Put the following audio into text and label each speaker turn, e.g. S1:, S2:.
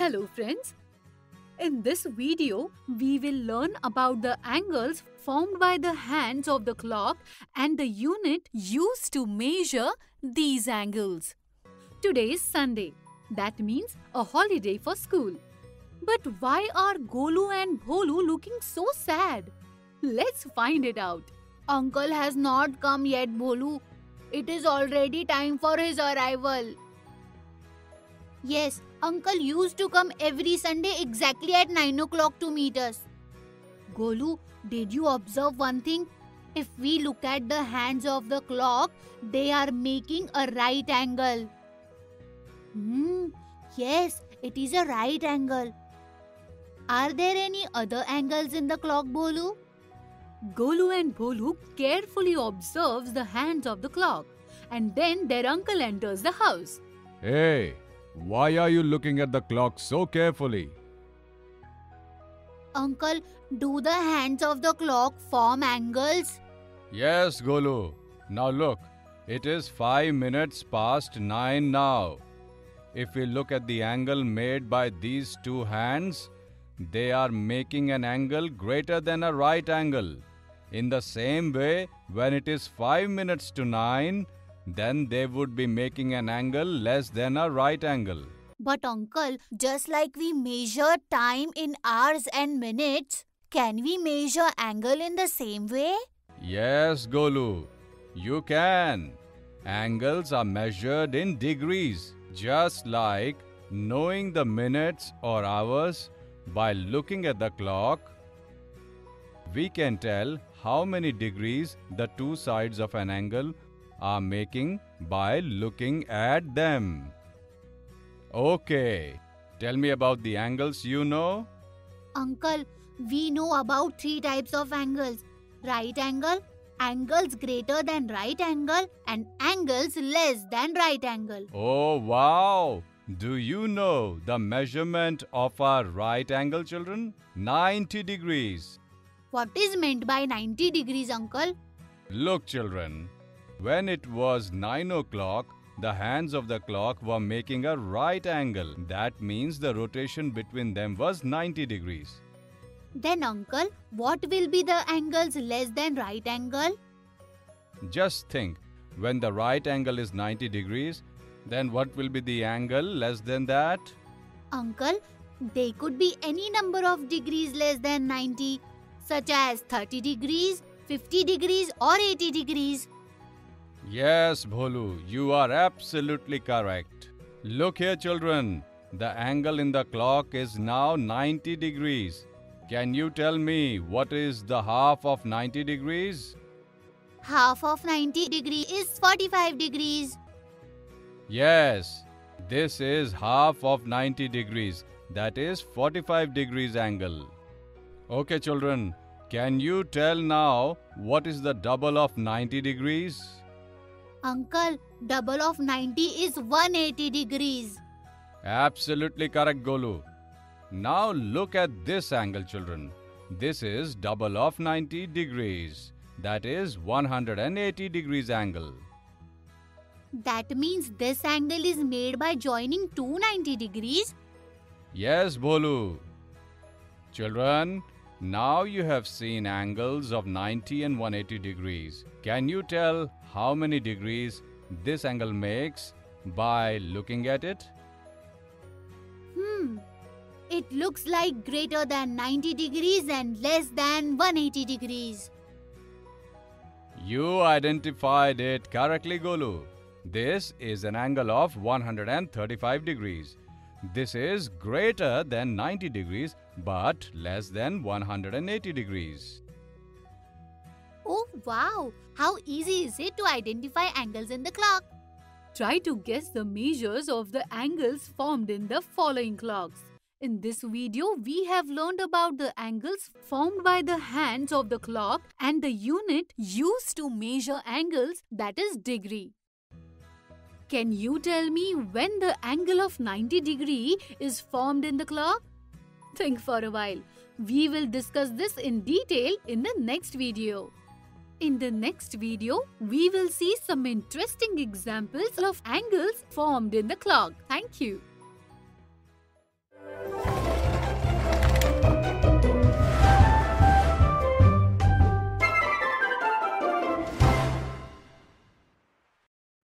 S1: Hello friends. In this video, we will learn about the angles formed by the hands of the clock and the unit used to measure these angles. Today is Sunday. That means a holiday for school. But why are Golu and Bholu looking so sad? Let's find it out.
S2: Uncle has not come yet, Bholu. It is already time for his arrival. Yes, Uncle used to come every Sunday exactly at 9 o'clock to meet us. Golu, did you observe one thing? If we look at the hands of the clock, they are making a right angle. Hmm, yes, it is a right angle. Are there any other angles in the clock, Bholu?
S1: Golu and Bholu carefully observes the hands of the clock and then their uncle enters the house.
S3: Hey, why are you looking at the clock so carefully?
S2: Uncle, do the hands of the clock form angles?
S3: Yes, Golu. Now look, it is 5 minutes past 9 now. If we look at the angle made by these two hands, they are making an angle greater than a right angle. In the same way, when it is 5 minutes to 9, then they would be making an angle less than a right angle.
S2: But, uncle, just like we measure time in hours and minutes, can we measure angle in the same way?
S3: Yes, Golu, you can. Angles are measured in degrees, just like knowing the minutes or hours by looking at the clock. We can tell how many degrees the two sides of an angle are making by looking at them. Okay, tell me about the angles you know.
S2: Uncle, we know about three types of angles right angle, angles greater than right angle, and angles less than right angle.
S3: Oh, wow! Do you know the measurement of our right angle, children? 90 degrees.
S2: What is meant by 90 degrees, uncle?
S3: Look, children, when it was 9 o'clock, the hands of the clock were making a right angle. That means the rotation between them was 90 degrees.
S2: Then, uncle, what will be the angles less than right angle?
S3: Just think, when the right angle is 90 degrees, then what will be the angle less than that?
S2: Uncle, they could be any number of degrees less than 90, such as 30 degrees, 50 degrees, or 80 degrees.
S3: Yes, Bholu, you are absolutely correct. Look here, children. The angle in the clock is now 90 degrees. Can you tell me what is the half of 90 degrees?
S2: Half of 90 degree is 45 degrees.
S3: Yes, this is half of 90 degrees. That is 45 degrees angle. Okay, children, can you tell now what is the double of 90 degrees?
S2: Uncle, double of 90 is 180 degrees.
S3: Absolutely correct, Golu. Now look at this angle, children. This is double of 90 degrees. That is 180 degrees angle.
S2: That means this angle is made by joining 290 degrees.
S3: Yes, Bholu. Children, now you have seen angles of 90 and 180 degrees. Can you tell how many degrees this angle makes by looking at it?
S2: Hmm. It looks like greater than 90 degrees and less than 180 degrees.
S3: You identified it correctly, Golu. This is an angle of 135 degrees. This is greater than 90 degrees but less than 180 degrees.
S2: Oh wow! How easy is it to identify angles in the clock?
S1: Try to guess the measures of the angles formed in the following clocks. In this video, we have learned about the angles formed by the hands of the clock and the unit used to measure angles that is degree. Can you tell me when the angle of 90 degree is formed in the clock? Think for a while. We will discuss this in detail in the next video. In the next video, we will see some interesting examples of angles formed in the clock. Thank you.